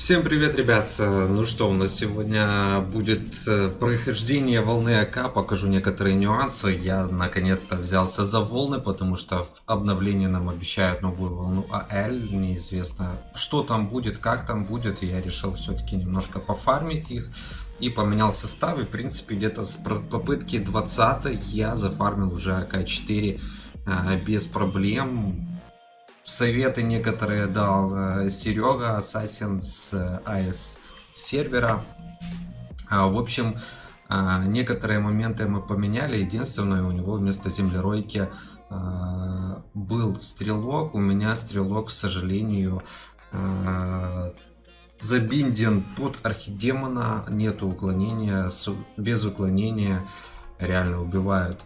Всем привет, ребят! Ну что, у нас сегодня будет э, прохождение волны АК, покажу некоторые нюансы. Я наконец-то взялся за волны, потому что в обновлении нам обещают новую волну АЛ. Неизвестно, что там будет, как там будет. Я решил все-таки немножко пофармить их и поменял состав. И, в принципе, где-то с попытки 20 я зафармил уже АК-4 э, без проблем советы некоторые дал э, Серега Ассасин с AS сервера. А, в общем, а, некоторые моменты мы поменяли. Единственное, у него вместо землеройки а, был стрелок. У меня стрелок, к сожалению, забинден под архидемона. Нету уклонения. Без уклонения реально убивают.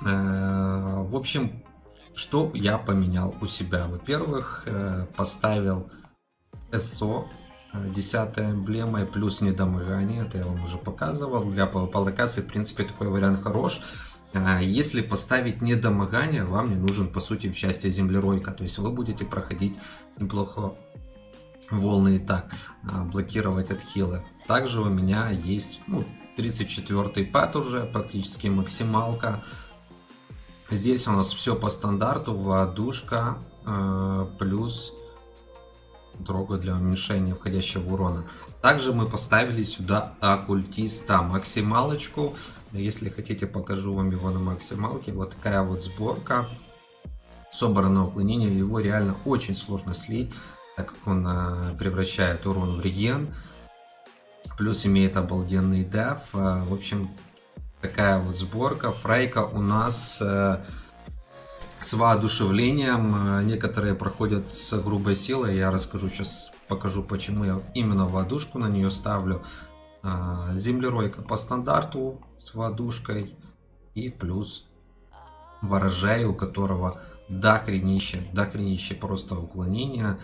В общем, что я поменял у себя? Во-первых, э, поставил СО 10 э, эмблемой плюс недомогание, это я вам уже показывал. Для PvP локации, в принципе, такой вариант хорош. Э, если поставить недомогание, вам не нужен, по сути, в части землеройка. То есть вы будете проходить неплохо волны и так, блокировать отхилы. Также у меня есть ну, 34 пат уже, практически максималка. Здесь у нас все по стандарту, водушка э, плюс дрога для уменьшения входящего урона. Также мы поставили сюда оккультиста максималочку. Если хотите, покажу вам его на максималке. Вот такая вот сборка. Собранное уклонение. Его реально очень сложно слить, так как он э, превращает урон в реген. Плюс имеет обалденный деф. Э, в общем, такая вот сборка. Фрейка у нас э, с воодушевлением. Э, некоторые проходят с грубой силой. Я расскажу сейчас, покажу, почему я именно воодушку на нее ставлю. Э, землеройка по стандарту с воодушкой. И плюс ворожай, у которого дохренище, дохренище просто уклонение.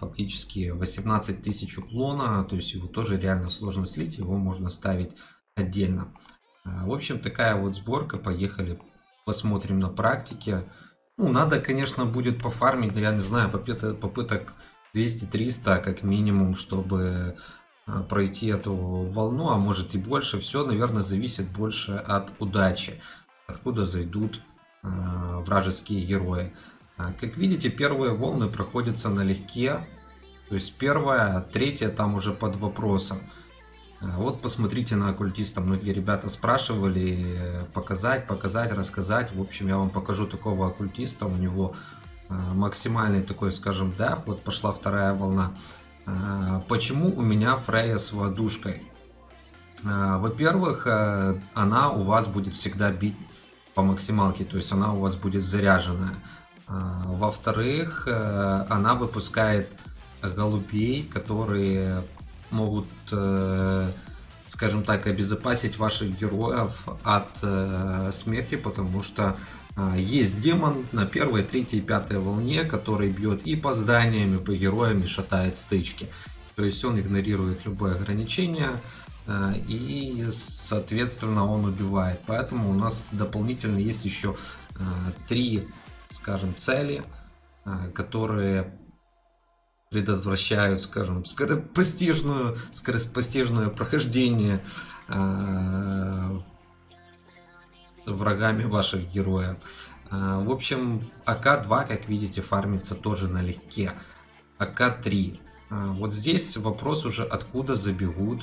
Фактически 18 тысяч уклона, то есть его тоже реально сложно слить, его можно ставить отдельно. А, в общем, такая вот сборка. Поехали, посмотрим на практике. Ну, надо, конечно, будет пофармить, но я не знаю, попыток 200-300 как минимум, чтобы а, пройти эту волну, а может и больше. Все, наверное, зависит больше от удачи, откуда зайдут а, вражеские герои. Как видите, первые волны проходятся налегке. То есть первая, третья там уже под вопросом. А вот посмотрите на оккультиста. Многие ребята спрашивали э, показать, показать, рассказать. В общем, я вам покажу такого оккультиста. У него э, максимальный такой, скажем, да. Вот пошла вторая волна. А, почему у меня Фрея с водушкой? А, во-первых, э, она у вас будет всегда бить по максималке, то есть она у вас будет заряженная. Во-вторых, она выпускает голубей, которые могут, э, скажем так, обезопасить ваших героев от э, смерти, потому что э, есть демон на первой, третьей, пятой волне, который бьет и по зданиям, и по героям, и шатает стычки. То есть он игнорирует любое ограничение, и, соответственно, он убивает. Поэтому у нас дополнительно есть еще три, скажем, цели, которые предотвращают, скажем, скоропостижную, скоропостижное прохождение э, врагами ваших героев. Э, в общем, АК-2, как видите, фармится тоже налегке. АК-3. Э, вот здесь вопрос уже, откуда забегут.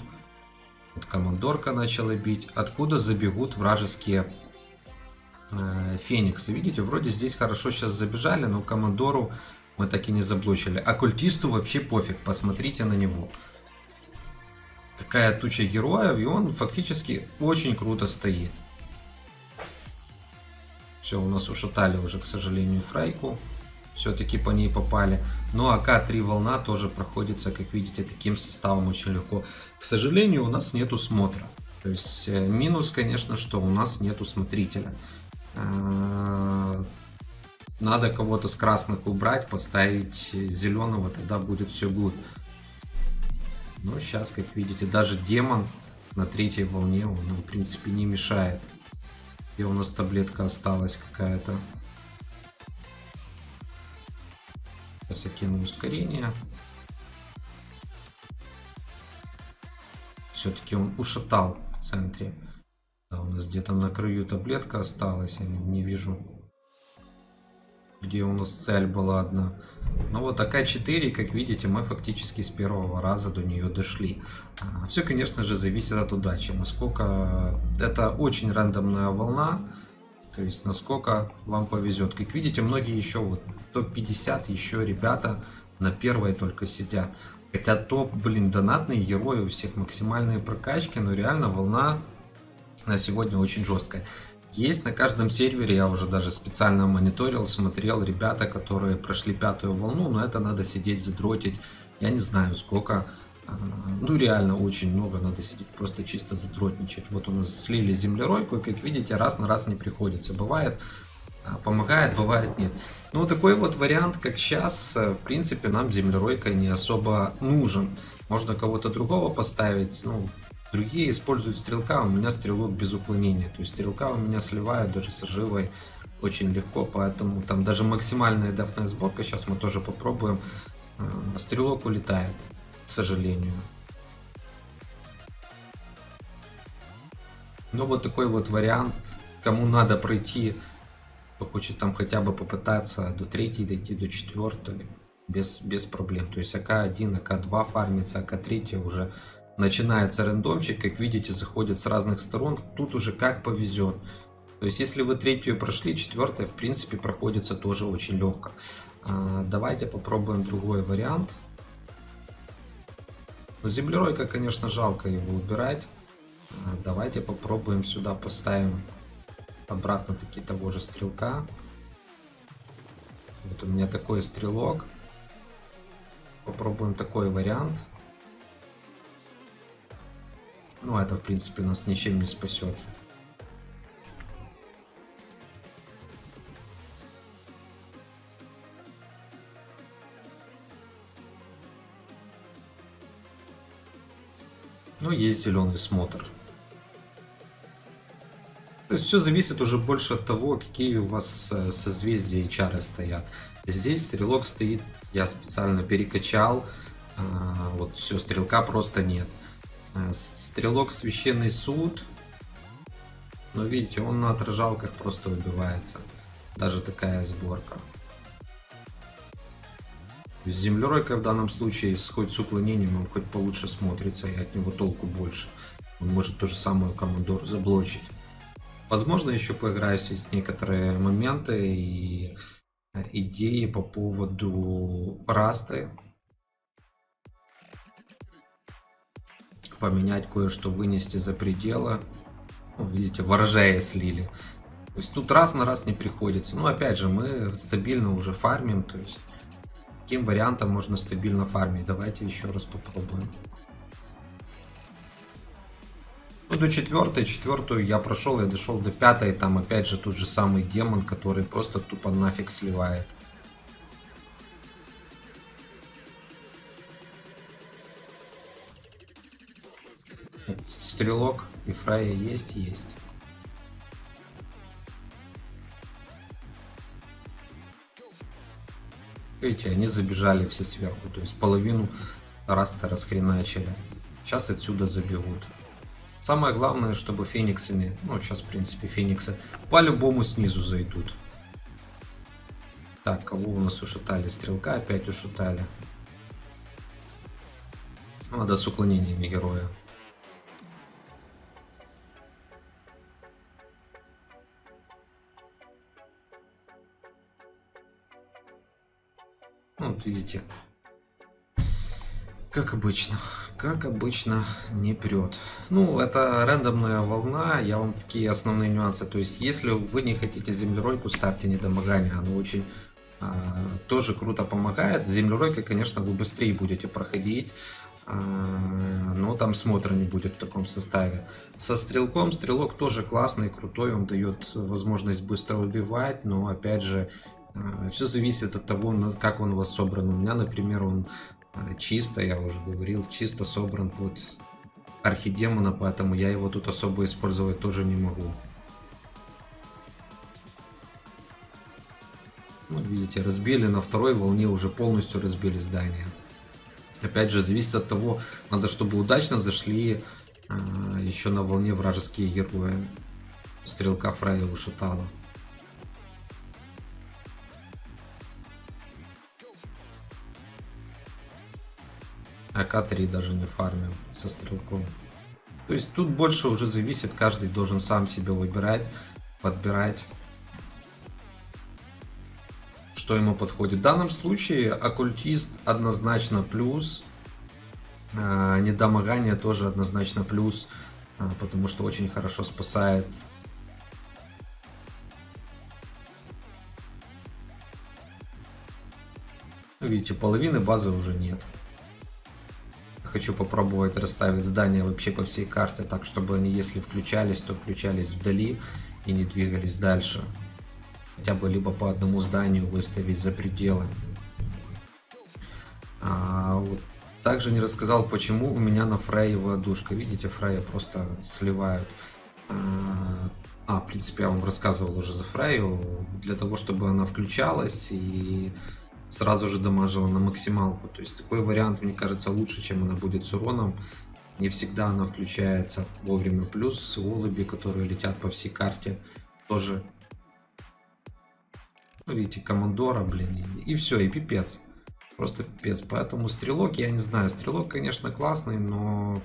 Вот командорка начала бить. Откуда забегут вражеские э, фениксы. Видите, вроде здесь хорошо сейчас забежали, но командору мы так и не заблочили. Оккультисту вообще пофиг, посмотрите на него. Какая туча героев, и он фактически очень круто стоит. Все, у нас ушатали уже, к сожалению, фрайку. Все-таки по ней попали. Ну, а АК-3 волна тоже проходится, как видите, таким составом очень легко. К сожалению, у нас нету смотра. То есть, э, минус, конечно, что у нас нету смотрителя. Надо кого-то с красных убрать, поставить зеленого, тогда будет все будет. Но сейчас, как видите, даже демон на третьей волне, он нам, в принципе, не мешает. И у нас таблетка осталась какая-то. Сейчас я кину ускорение. Все-таки он ушатал в центре. Да, у нас где-то на краю таблетка осталась, я не, не вижу где у нас цель была одна. Ну вот АК-4, как видите, мы фактически с первого раза до нее дошли. А, Все, конечно же, зависит от удачи. Насколько это очень рандомная волна, то есть насколько вам повезет. Как видите, многие еще вот топ-50 еще ребята на первой только сидят. Хотя топ, блин, донатные герои у всех максимальные прокачки, но реально волна на сегодня очень жесткая. Есть на каждом сервере, я уже даже специально мониторил, смотрел ребята, которые прошли пятую волну, но это надо сидеть, задротить, я не знаю сколько, а, ну реально очень много надо сидеть, просто чисто задротничать. Вот у нас слили землеройку, и как видите, раз на раз не приходится. Бывает а, помогает, бывает нет. Ну такой вот вариант, как сейчас, в принципе, нам землеройка не особо нужен. Можно кого-то другого поставить, ну, Другие используют стрелка, у меня стрелок без уклонения. То есть стрелка у меня сливают даже с оживой очень легко, поэтому там даже максимальная дефная сборка, сейчас мы тоже попробуем, э, стрелок улетает, к сожалению. Ну вот такой вот вариант, кому надо пройти, кто хочет там хотя бы попытаться до третьей дойти, до четвертой, без, без проблем. То есть АК-1, АК-2 фармится, АК-3 уже начинается рандомчик, как видите, заходит с разных сторон, тут уже как повезет. То есть, если вы третью прошли, четвертая, в принципе, проходится тоже очень легко. А, давайте попробуем другой вариант. Ну, землеройка, конечно, жалко его убирать. А, давайте попробуем сюда поставим обратно таки того же стрелка. Вот у меня такой стрелок. Попробуем такой вариант. Ну, это, в принципе, нас ничем не спасет. Ну, есть зеленый смотр. То есть все зависит уже больше от того, какие у вас э, созвездия и чары стоят. Здесь стрелок стоит, я специально перекачал, а, вот все, стрелка просто нет. Э, стрелок Священный Суд. Но видите, он на отражалках просто убивается. Даже такая сборка. Землеройка в данном случае, хоть с уклонением, он хоть получше смотрится, и от него толку больше. Он может ту же самую командору заблочить. Возможно, еще поиграюсь есть некоторые моменты и э, идеи по поводу расты поменять кое-что, вынести за пределы. Ну, видите, ворожая слили. То есть тут раз на раз не приходится. Ну, опять же, мы стабильно уже фармим. То есть, каким вариантом можно стабильно фармить? Давайте еще раз попробуем. Ну, до четвертой, четвертую я прошел, я дошел до пятой. Там опять же тот же самый демон, который просто тупо нафиг сливает. Стрелок и Фрая есть, есть. Видите, они забежали все сверху, то есть половину раста расхреначили. Сейчас отсюда забегут. Самое главное, чтобы фениксами, ну сейчас в принципе фениксы, по-любому снизу зайдут. Так, кого у нас ушатали? Стрелка опять ушатали. Надо с уклонениями героя. Ну, вот видите, как обычно, как обычно, не прет. Ну, это рандомная волна, я вам такие основные нюансы. То есть, если вы не хотите землеройку, ставьте недомогание, оно очень а, тоже круто помогает. Землеройкой, конечно, вы быстрее будете проходить, а, но там смотра не будет в таком составе. Со стрелком, стрелок тоже классный, крутой, он дает возможность быстро убивать, но опять же, Э, Все зависит от того, как он у вас собран. У меня, например, он э, чисто, я уже говорил, чисто собран под архидемона, поэтому я его тут особо использовать тоже не могу. Ну, видите, разбили на второй волне, уже полностью разбили здание. Опять же, зависит от того, надо, чтобы удачно зашли А, еще на волне вражеские герои. Стрелка Фрея ушатала. АК-3 даже не фармил со стрелком. То есть тут больше уже зависит, каждый должен сам себе выбирать, подбирать, что ему подходит. В данном случае оккультист однозначно плюс, а, недомогание тоже однозначно плюс, а, потому что очень хорошо спасает Видите, половины базы уже нет хочу попробовать расставить здания вообще по всей карте, так чтобы они, если включались, то включались вдали и не двигались дальше. Хотя бы либо по одному зданию выставить за пределы. А, вот. Также не рассказал, почему у меня на Фрей водушка. Видите, Фрея просто сливают. А, а, в принципе, я вам рассказывал уже за Фрею. Для того, чтобы она включалась и сразу же дамажила на максималку. То есть такой вариант, мне кажется, лучше, чем она будет с уроном. Не всегда она включается вовремя. Плюс голуби, которые летят по всей карте, тоже... Ну, видите, командора, блин, и, все, и пипец. Просто пипец. Поэтому стрелок, я не знаю, стрелок, конечно, классный, но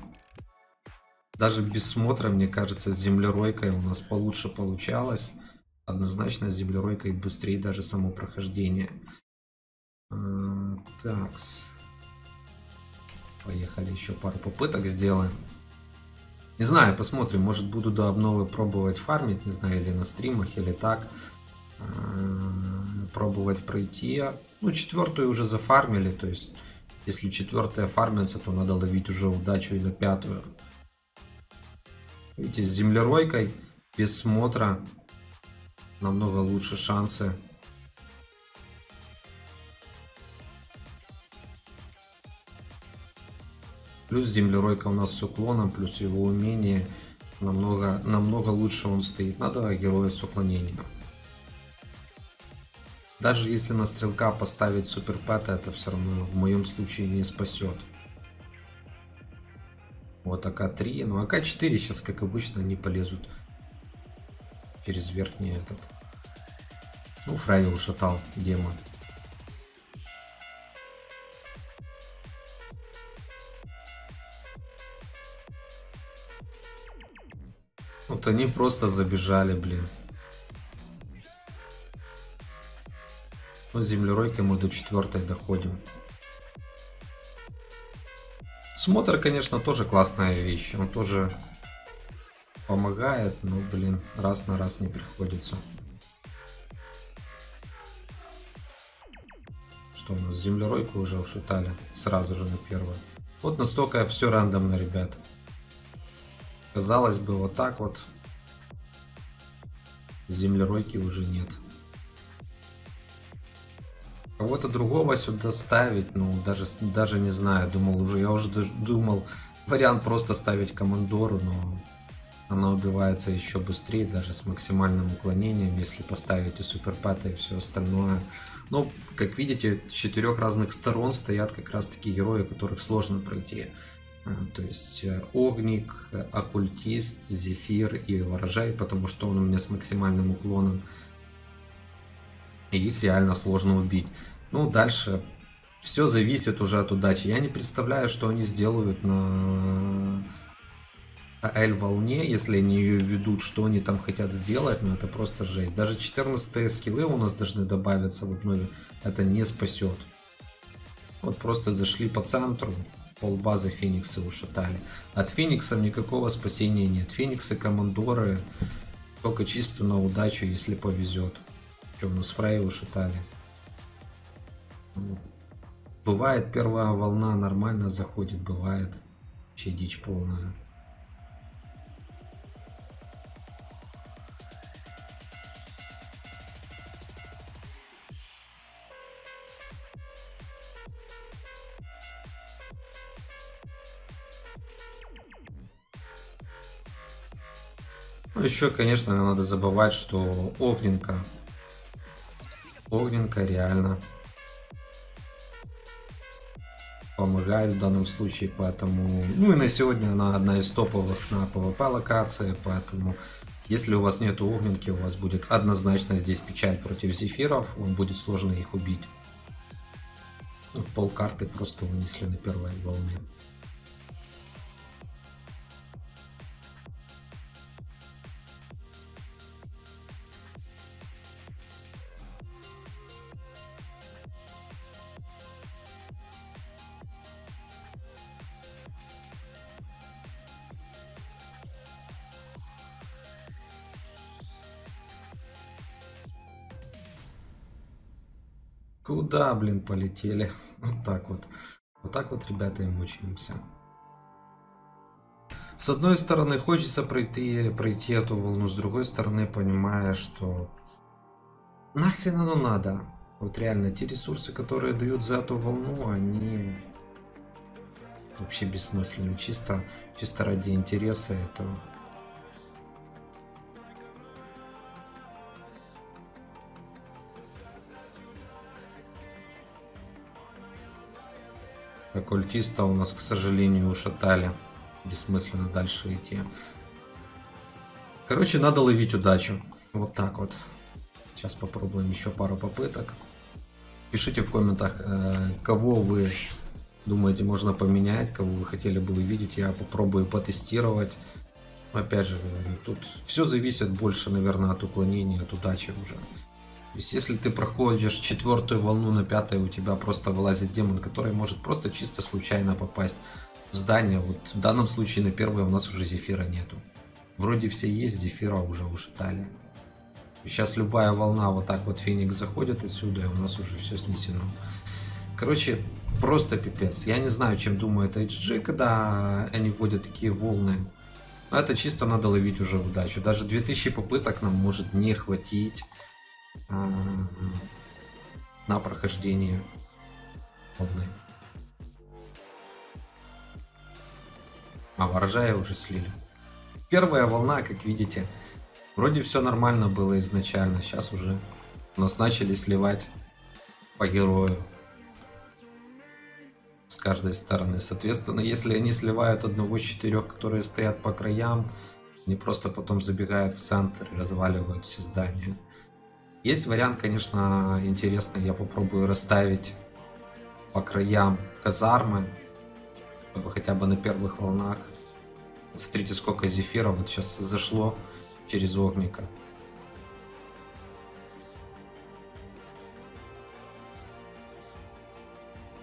даже без смотра, мне кажется, с землеройкой у нас получше получалось. Однозначно с землеройкой быстрее даже само прохождение. Такс. Поехали, еще пару попыток сделаем. Не знаю, посмотрим, может буду до обновы пробовать фармить, не знаю, или на стримах, или так. Пробовать пройти. Ну, четвертую уже зафармили, то есть, если четвертая фармится, то надо ловить уже удачу и на пятую. Видите, с землеройкой, без смотра, намного лучше шансы Плюс землеройка у нас с уклоном, плюс его умение намного, намного лучше он стоит. Надо героя с уклонением. Даже если на стрелка поставить суперпэта, это все равно в моем случае не спасет. Вот АК-3, ну АК-4 сейчас, как обычно, не полезут через верхний этот. Ну, Фрай ушатал демон. Вот они просто забежали, блин. Ну, землеройкой мы до четвертой доходим. Смотр, конечно, тоже классная вещь. Он тоже помогает, но, блин, раз на раз не приходится. Что у нас, землеройку уже ушитали сразу же на первую. Вот настолько все рандомно, ребят. Казалось бы, вот так вот землеройки уже нет. Кого-то другого сюда ставить, ну, даже, даже не знаю, думал уже, я уже думал вариант просто ставить командору, но она убивается еще быстрее, даже с максимальным уклонением, если поставить и суперпата и все остальное. Но, как видите, с четырех разных сторон стоят как раз таки герои, которых сложно пройти. А, то есть э, Огник, Оккультист, Зефир и Ворожай, потому что он у меня с максимальным уклоном. И их реально сложно убить. Ну, дальше все зависит уже от удачи. Я не представляю, что они сделают на L-волне, если они ее ведут, что они там хотят сделать, но это просто жесть. Даже 14 скиллы у нас должны добавиться в обнове. Это не спасет. Вот просто зашли по центру, полбазы Феникса ушатали. От Фениксов никакого спасения нет. Фениксы, командоры, только чисто на удачу, если повезет. У нас Фрей ушатали. Бывает первая волна нормально заходит, бывает вообще дичь полная. Ну, еще, конечно, надо забывать, что Огненка. Огненка реально помогает в данном случае, поэтому... Ну и на сегодня она одна из топовых на PvP локации, поэтому если у вас нет огненки, у вас будет однозначно здесь печаль против зефиров, вам будет сложно их убить. Ну, пол карты просто вынесли на первой волне. Куда, блин, полетели? Вот так вот. Вот так вот, ребята, и мучаемся. С одной стороны, хочется пройти, пройти эту волну, с другой стороны, понимая, что нахрен оно надо. Вот реально, те ресурсы, которые дают за эту волну, они вообще бессмысленны. Чисто, чисто ради интереса этого. Оккультиста у нас, к сожалению, ушатали. Бессмысленно дальше идти. Короче, надо ловить удачу. Вот так вот. Сейчас попробуем еще пару попыток. Пишите в комментах, э, кого вы думаете можно поменять, кого вы хотели бы увидеть. Я попробую потестировать. Опять же, тут все зависит больше, наверное, от уклонения, от удачи уже. То есть, если ты проходишь четвертую волну на пятой, у тебя просто вылазит демон, который может просто чисто случайно попасть в здание. Вот в данном случае на первой у нас уже зефира нету. Вроде все есть, зефира уже ушатали. Сейчас любая волна, вот так вот Феникс заходит отсюда, и у нас уже все снесено. Короче, просто пипец. Я не знаю, чем думает HG, когда они вводят такие волны. Но это чисто надо ловить уже удачу. Даже 2000 попыток нам может не хватить на прохождение волны. А ворожая уже слили. Первая волна, как видите, вроде все нормально было изначально. Сейчас уже у нас начали сливать по герою с каждой стороны. Соответственно, если они сливают одного из четырех, которые стоят по краям, они просто потом забегают в центр и разваливают все здания. Есть вариант, конечно, интересный. Я попробую расставить по краям казармы, чтобы хотя бы на первых волнах. Смотрите, сколько зефира вот сейчас зашло через огника.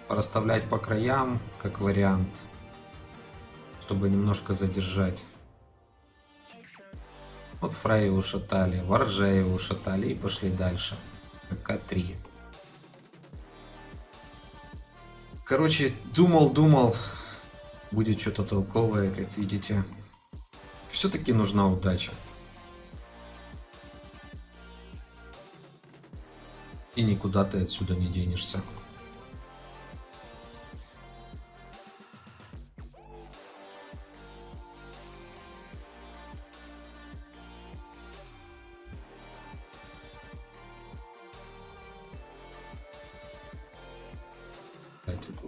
Расставлять по краям, как вариант, чтобы немножко задержать. Вот Фрей ушатали, Варжея ушатали и пошли дальше. КК-3. Короче, думал-думал. Будет что-то толковое, как видите. Все-таки нужна удача. И никуда ты отсюда не денешься.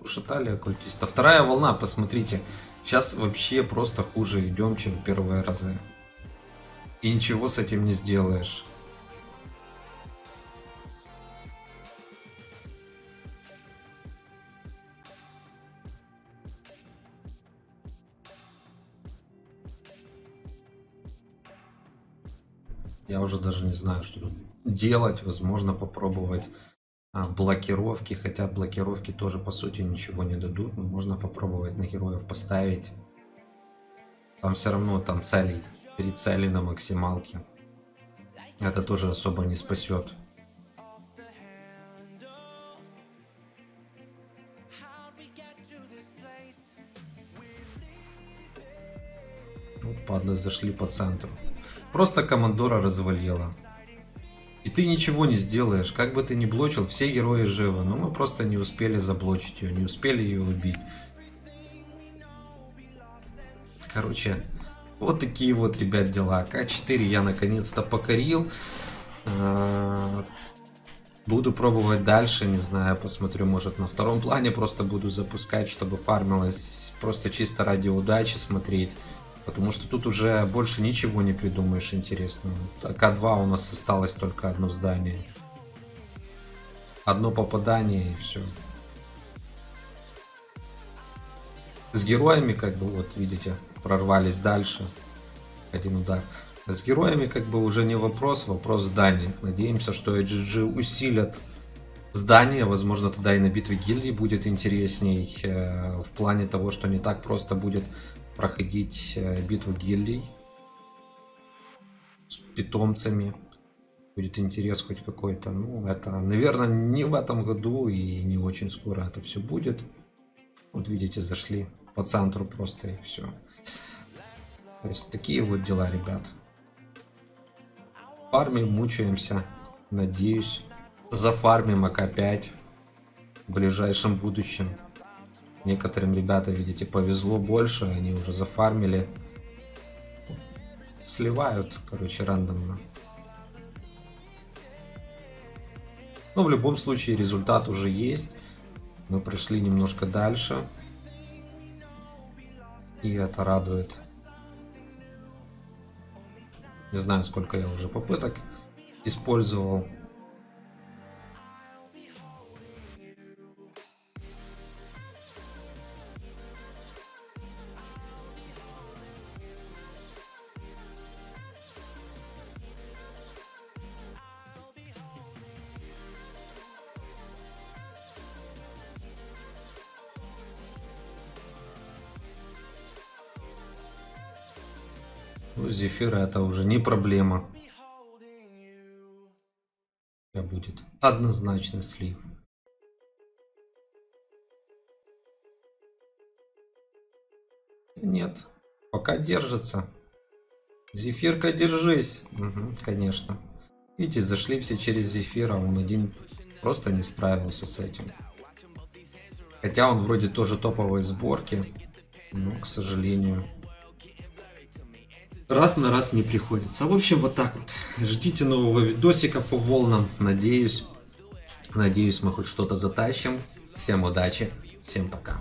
Ушатали оккультиста. Вторая волна, посмотрите. Сейчас вообще просто хуже идем, чем первые разы. И ничего с этим не сделаешь. Я уже даже не знаю, что тут делать. Возможно, попробовать блокировки, хотя блокировки тоже по сути ничего не дадут, но можно попробовать на героев поставить. Там все равно там целей, три цели на максималке. Это тоже особо не спасет. Вот падлы зашли по центру. Просто командора развалила. Ты ничего не сделаешь, как бы ты ни блочил, все герои живы. Но мы просто не успели заблочить ее, не успели ее убить. Короче, вот такие вот, ребят, дела. К4 я наконец-то покорил. А, Буду пробовать дальше, не знаю, посмотрю, может на втором плане просто буду запускать, чтобы фармилось просто чисто ради удачи смотреть. Потому что тут уже больше ничего не придумаешь интересного. К2 у нас осталось только одно здание. Одно попадание и все. С героями, как бы, вот видите, прорвались дальше. Один удар. С героями, как бы, уже не вопрос, вопрос здания. Надеемся, что HGG усилят здание. Возможно, тогда и на битве гильдии будет интересней. Э, в плане того, что не так просто будет проходить э, битву гильдий с питомцами. Будет интерес хоть какой-то. Ну, это, наверное, не в этом году и не очень скоро это все будет. Вот видите, зашли по центру просто и все. То есть такие вот дела, ребят. Фармим, мучаемся. Надеюсь, зафармим АК-5 в ближайшем будущем. Некоторым ребятам, видите, повезло больше, они уже зафармили. Сливают, короче, рандомно. Но в любом случае результат уже есть. Мы прошли немножко дальше. И это радует. Не знаю, сколько я уже попыток использовал. Зефир это уже не проблема. Я будет однозначно слив. Нет, пока держится. Зефирка, держись. Угу, конечно. Видите, зашли все через зефира, он один просто не справился с этим. Хотя он вроде тоже топовой сборки, но, к сожалению, раз на раз не приходится. В общем, вот так вот. Ждите нового видосика по волнам. Надеюсь, надеюсь, мы хоть что-то затащим. Всем удачи, всем пока.